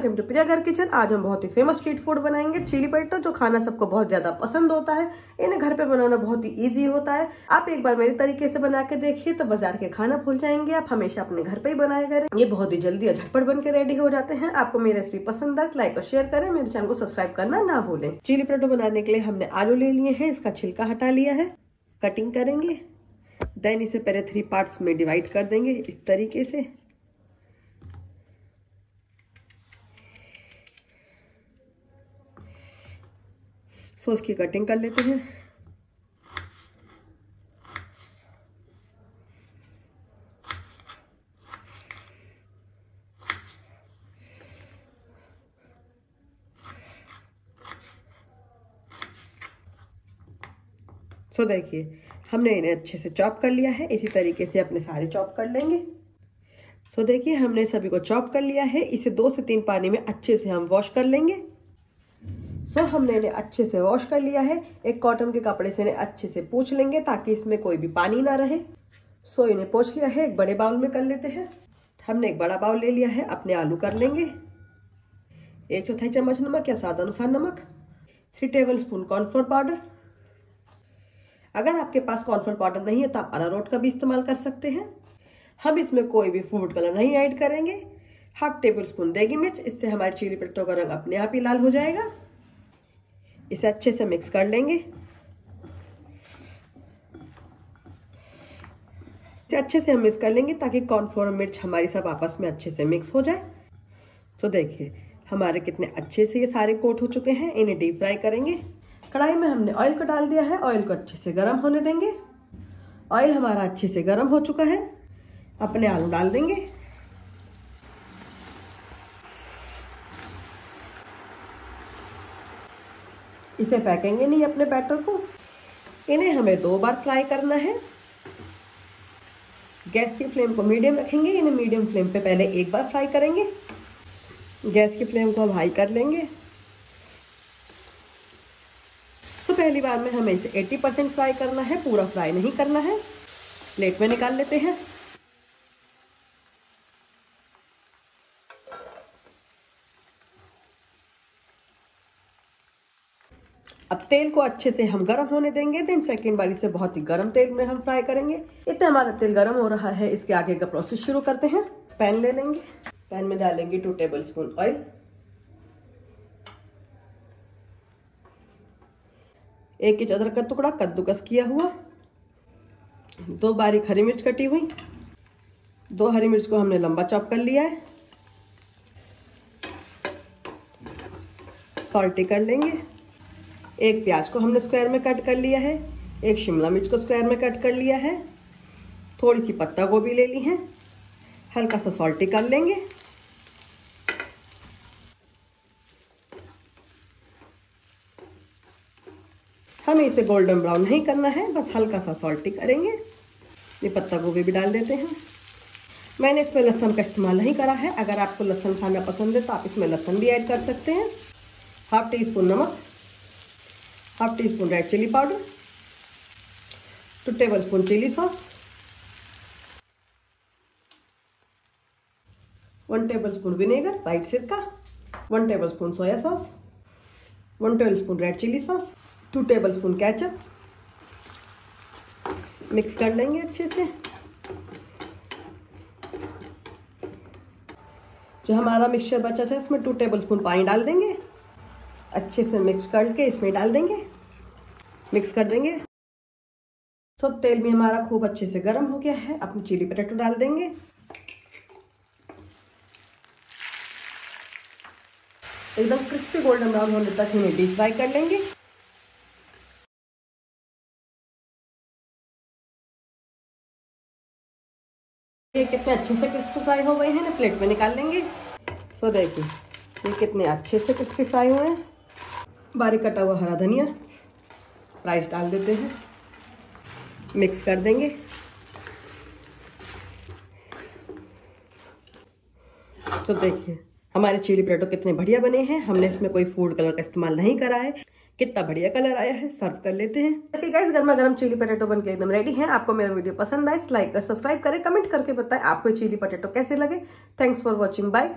Welcome to प्रिया घर kitchen आज हम बहुत ही फ़ेमस स्ट्रीट फ़ूड बनाएँगे चिली पटेटो जो खाना सबको बहुत ज़्यादा पसंद होता है। इन्हें घर पे बनाना बहुत ही इजी होता है। आप एक बार मेरे तरीके से बना के देखिए तो बाज़ार के खाना भूल जाएँगे। आप हमेशा अपने घर पे ही बनाए करें। ये बहुत ही जल्दी और झटपट बन के रेडी हो जाते हैं। आपको मेरी रेसिपी पसंद आए लाइक और शेयर करें। मेरे चैनल को सब्सक्राइब करना ना भूलें। चिली पटेटो बनाने के लिए हमने आलू ले लिए है, इसका छिलका हटा लिया है। कटिंग करेंगे। देन इसे पहले थ्री पार्ट्स में डिवाइड कर देंगे, इस तरीके से। सो इसकी कटिंग कर लेते हैं। सो देखिए, हमने इन्हें अच्छे से चॉप कर लिया है, इसी तरीके से अपने सारे चॉप कर लेंगे। सो देखिए, हमने सभी को चॉप कर लिया है, इसे दो से तीन पानी में अच्छे से हम वॉश कर लेंगे। सो हमने इन्हें अच्छे से वॉश कर लिया है। एक कॉटन के कपड़े से इन्हें अच्छे से पूछ लेंगे ताकि इसमें कोई भी पानी ना रहे। सो इन्हें पोछ लिया है, एक बड़े बाउल में कर लेते हैं। हमने एक बड़ा बाउल ले लिया है, अपने आलू कर लेंगे। एक चौथाई चम्मच नमक या स्वाद अनुसार नमक। Three tablespoon cornflour powder अगर आपके पास कॉर्नफ्लोर पाउडर नहीं है तो आप अरारोट का भी इस्तेमाल कर सकते हैं। हम इसमें कोई भी फ़ूड कलर नहीं ऐड करेंगे। हाफ़ टेबल स्पून देगी मिर्च, इससे हमारे चिली पट्टों का रंग अपने आप ही लाल हो जाएगा। इसे अच्छे से मिक्स कर लेंगे। इसे अच्छे से हम मिक्स कर लेंगे ताकि कॉर्नफ्लोर मिर्च हमारी सब आपस में अच्छे से मिक्स हो जाए। तो देखिए, हमारे कितने अच्छे से ये सारे कोट हो चुके हैं, इन्हें डीप फ्राई करेंगे। कढ़ाई में हमने ऑयल को डाल दिया है ऑयल को अच्छे से गर्म होने देंगे। ऑयल हमारा अच्छे से गर्म हो चुका है। अपने आलू डाल देंगे। इसे फेंकेंगे नहीं अपने बैटर को। इन्हें हमें दो बार फ्राई करना है। गैस की फ्लेम को मीडियम रखेंगे, इन्हें मीडियम फ्लेम पे पहले एक बार फ्राई करेंगे। गैस की फ्लेम को हम हाई कर लेंगे। तो पहली बार में हमें इसे 80 परसेंट फ्राई करना है, पूरा फ्राई नहीं करना है। प्लेट में निकाल लेते हैं। अब तेल को अच्छे से हम गर्म होने देंगे देन सेकेंड बार इसे बहुत ही गर्म तेल में हम फ्राई करेंगे। इतना हमारा तेल गर्म हो रहा है, इसके आगे का प्रोसेस शुरू करते हैं। पैन ले लेंगे। पैन में डालेंगे टू टेबल स्पून ऑयल एक इंच अदरक का टुकड़ा कद्दूकस किया हुआ। दो बारीक हरी मिर्च कटी हुई। दो हरी मिर्च को हमने लंबा चॉप कर लिया है। सॉल्टी कर लेंगे। एक प्याज को हमने स्क्वायर में कट कर लिया है, एक शिमला मिर्च को स्क्वायर में कट कर लिया है, थोड़ी सी पत्ता गोभी ले ली है, हल्का सा सॉल्टी कर लेंगे। हमें इसे गोल्डन ब्राउन नहीं करना है, बस हल्का सा सॉल्टी करेंगे। ये पत्ता गोभी भी डाल देते हैं। मैंने इसमें लहसन का इस्तेमाल नहीं करा है, अगर आपको लहसन खाना पसंद है तो आप इसमें लहसन भी ऐड कर सकते हैं। हाफ़ टी स्पून नमक। Half teaspoon red chilli powder, two tablespoon chilli sauce, one tablespoon vinegar, white सिरका, one tablespoon soya sauce, one tablespoon red chilli sauce, two tablespoon ketchup mix कर लेंगे अच्छे से। जो हमारा मिक्सचर बचा है इसमें टू टेबल स्पून पानी डाल देंगे। अच्छे से मिक्स करके इसमें डाल देंगे। मिक्स कर देंगे। तो तेल भी हमारा खूब अच्छे से गर्म हो गया है। अपनी चिली पटेटो डाल देंगे। एकदम क्रिस्पी गोल्डन ब्राउन होने तक इन्हें डीप फ्राई कर लेंगे। ये कितने अच्छे से क्रिस्पी फ्राई हो गए हैं ना प्लेट में निकाल लेंगे। सो देखिए, ये कितने अच्छे से क्रिस्पी फ्राई हुए हैं। बारीक कटा हुआ हरा धनिया। राइस डाल देते हैं। मिक्स कर देंगे। तो देखिए, हमारे चिली पटेटो कितने बढ़िया बने हैं। हमने इसमें कोई फ़ूड कलर का इस्तेमाल नहीं करा है। कितना बढ़िया कलर आया है सर्व कर लेते हैं। देखिए गाइस गर्मा गर्म चिली पटेटो बन के एकदम रेडी है। आपको मेरा वीडियो पसंद आए लाइक कर सब्सक्राइब करें। कमेंट करके बताएँ आपको चिली पटेटो कैसे लगे। Thanks for watching bye